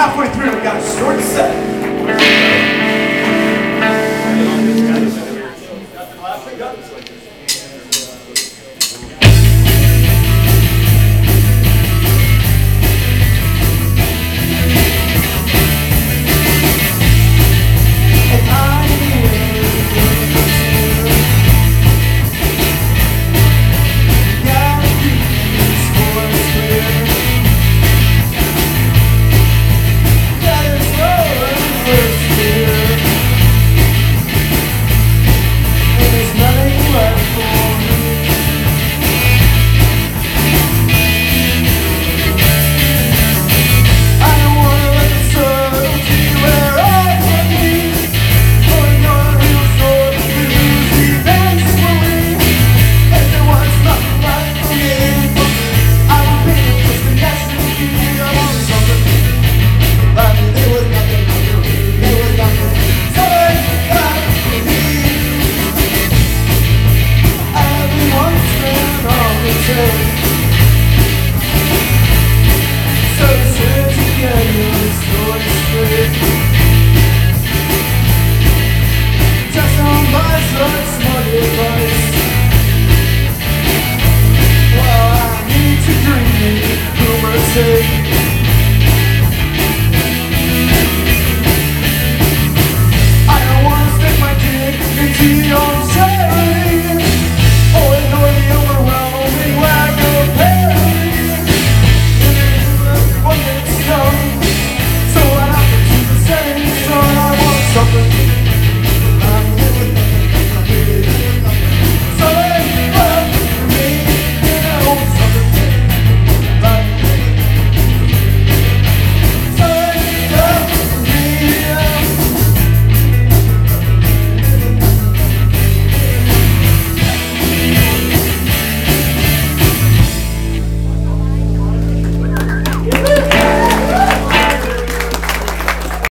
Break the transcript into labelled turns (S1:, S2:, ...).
S1: halfway through, we got a short set.